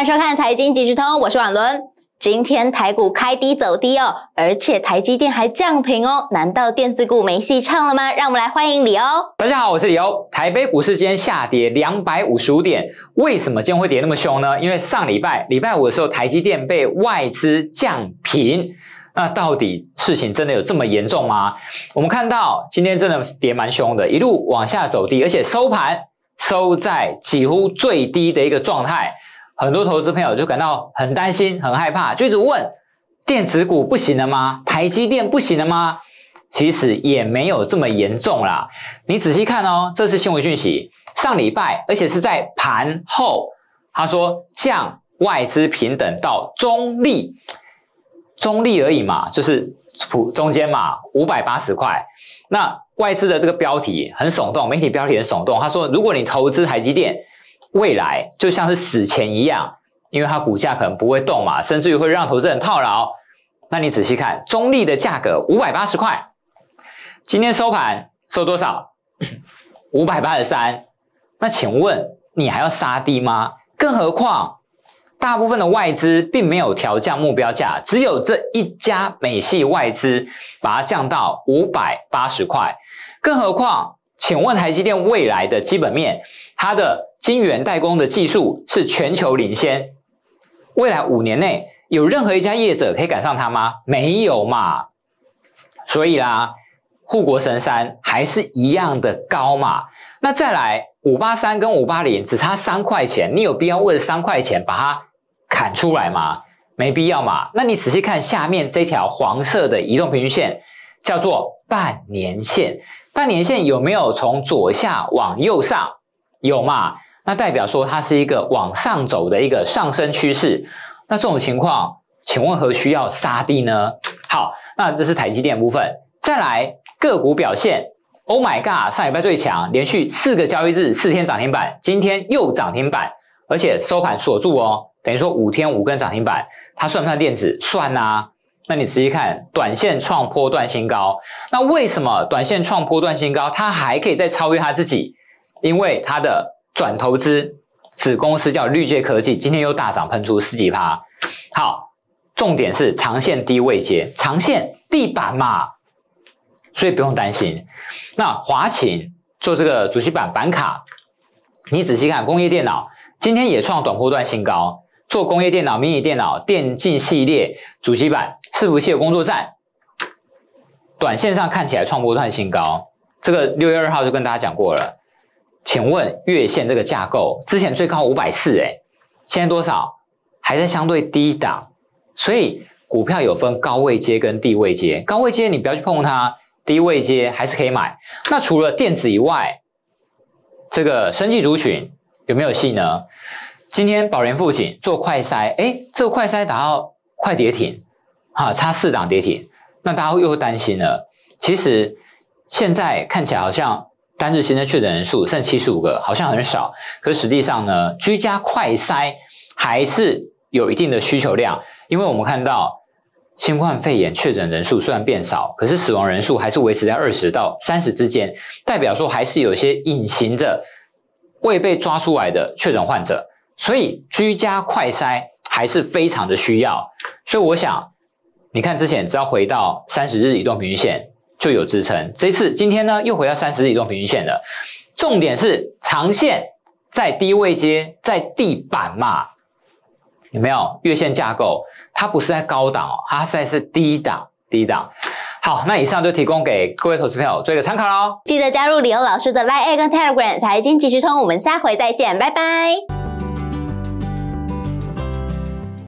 欢迎收看财经即时通，我是婉伦。今天台股开低走低哦，而且台积电还降平哦，难道电子股没戏唱了吗？让我们来欢迎李欧。大家好，我是李欧。台北股市今天下跌两百五十五点，为什么今天会跌那么凶呢？因为上礼拜礼拜五的时候，台积电被外资降平。那到底事情真的有这么严重吗？我们看到今天真的跌蛮凶的，一路往下走低，而且收盘收在几乎最低的一个状态。很多投资朋友就感到很担心、很害怕，就一直问：电子股不行了吗？台积电不行了吗？其实也没有这么严重啦。你仔细看哦，这是新闻讯息，上礼拜，而且是在盘后，他说降外资平等到中立，中立而已嘛，就是普中间嘛，五百八十块。那外资的这个标题很耸动，媒体标题很耸动，他说如果你投资台积电。未来就像是死钱一样，因为它股价可能不会动嘛，甚至于会让投资人套牢。那你仔细看，中立的价格五百八十块，今天收盘收多少？五百八十三。那请问你还要杀低吗？更何况，大部分的外资并没有调降目标价，只有这一家美系外资把它降到五百八十块。更何况，请问台积电未来的基本面，它的？晶圆代工的技术是全球领先，未来五年内有任何一家业者可以赶上它吗？没有嘛。所以啦，护国神山还是一样的高嘛。那再来五八三跟五八零只差三块钱，你有必要为了三块钱把它砍出来吗？没必要嘛。那你仔细看下面这条黄色的移动平均线，叫做半年线。半年线有没有从左下往右上？有嘛？那代表说它是一个往上走的一个上升趋势，那这种情况，请问何需要杀低呢？好，那这是台积电部分，再来个股表现。Oh my god，上礼拜最强，连续四个交易日四天涨停板，今天又涨停板，而且收盘锁住哦，等于说五天五根涨停板，它算不算电子？算呐。那你仔细看，短线创波段新高，那为什么短线创波段新高，它还可以再超越它自己？因为它的。转投资子公司叫绿界科技，今天又大涨，喷出十几趴。好，重点是长线低位接，长线地板嘛，所以不用担心。那华勤做这个主机板板卡，你仔细看，工业电脑今天也创短波段新高，做工业电脑、迷你电脑、电竞系列主机板伺服器的工作站，短线上看起来创波段新高。这个六月二号就跟大家讲过了。请问月线这个架构之前最高五百四，哎，现在多少？还在相对低档，所以股票有分高位接跟低位接。高位接你不要去碰它，低位接还是可以买。那除了电子以外，这个生技族群有没有戏呢？今天宝莲父亲做快筛，哎，这个快筛达到快跌停，啊，差四档跌停，那大家又担心了。其实现在看起来好像。单日新增确诊人数剩七十五个，好像很少，可实际上呢，居家快筛还是有一定的需求量，因为我们看到新冠肺炎确诊人数虽然变少，可是死亡人数还是维持在二十到三十之间，代表说还是有些隐形的未被抓出来的确诊患者，所以居家快筛还是非常的需要，所以我想，你看之前只要回到三十日移动平均线。就有支撑。这次今天呢，又回到三十日移动平均线了。重点是长线在低位接，在地板嘛，有没有月线架构？它不是在高档哦，它在是低档，低档。好，那以上就提供给各位投资朋友做一个参考喽。记得加入李欧老师的 Line 跟 Telegram 财经即时通，我们下回再见，拜拜。